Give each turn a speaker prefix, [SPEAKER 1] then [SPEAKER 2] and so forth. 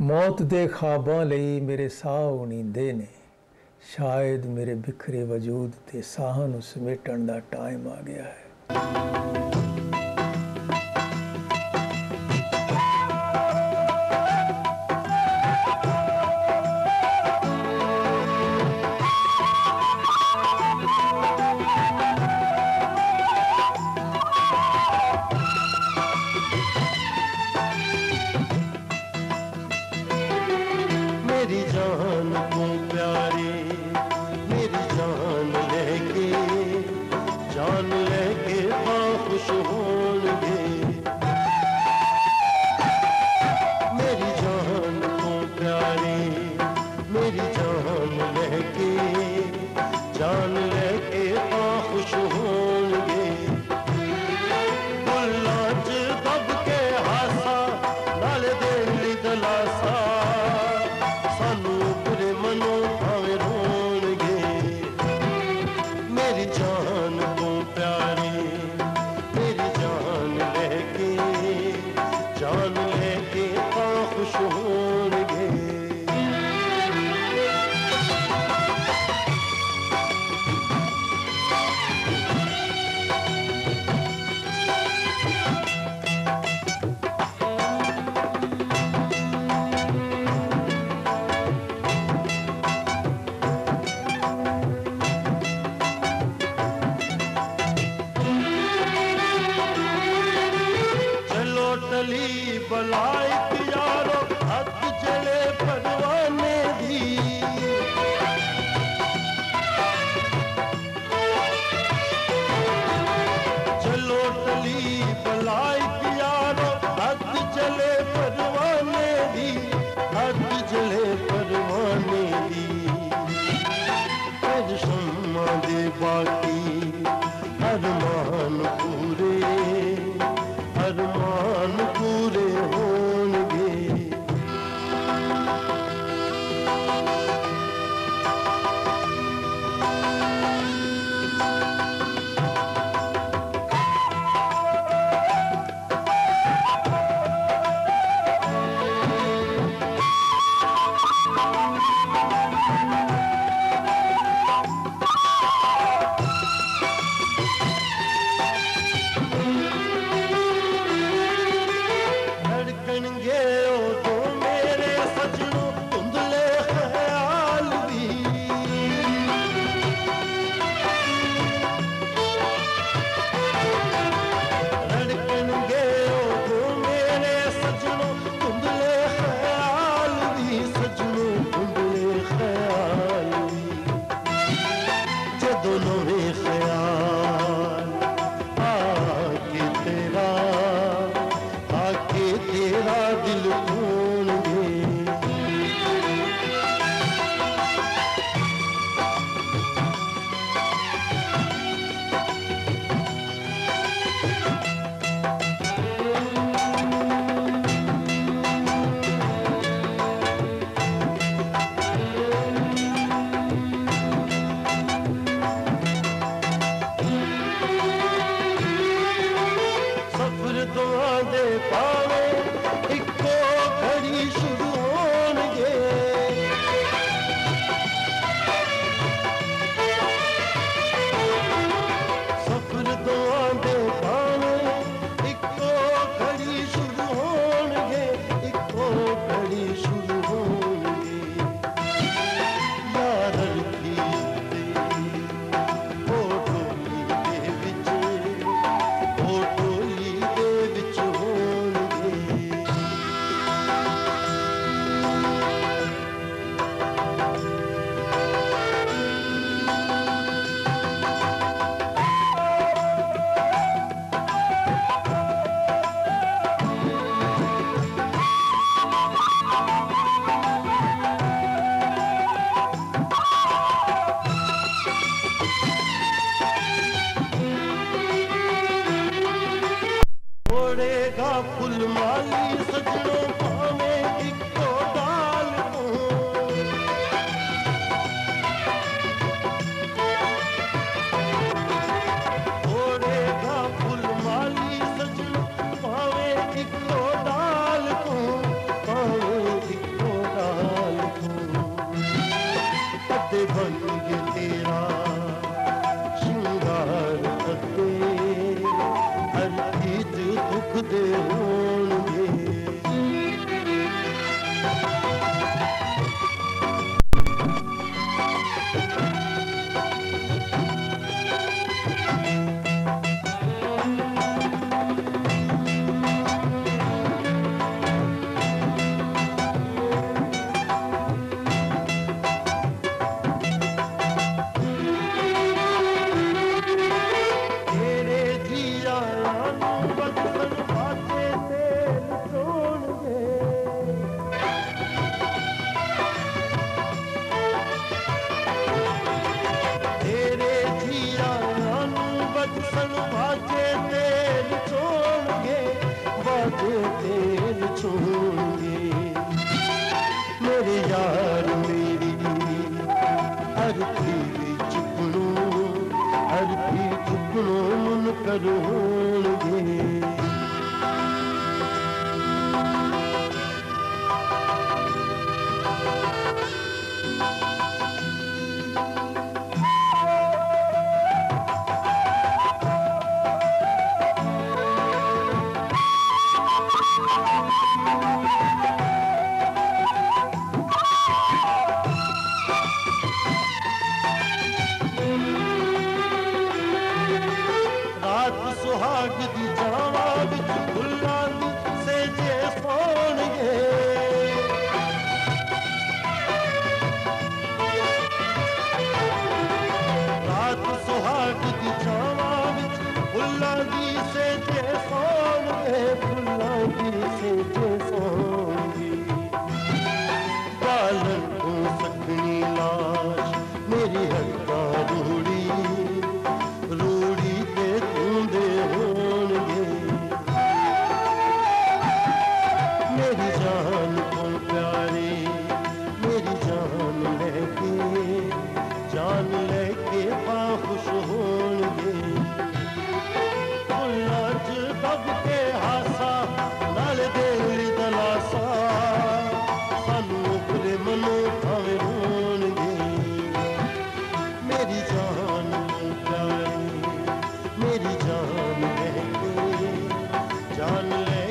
[SPEAKER 1] मौत दे खाबा लई मेरे साह उणींदे ने। शायद मेरे बिखरे वजूद ते साह नु समेटण दा टाइम आ गया है।
[SPEAKER 2] जान है देखा खुश हूँ। मिली बलाई किया Oh kulmayı अब तेल छोड़े मेरे यार मेरी अर्थी टुकड़ों अर्थी टुकड़ों मन करोगे। वल्ले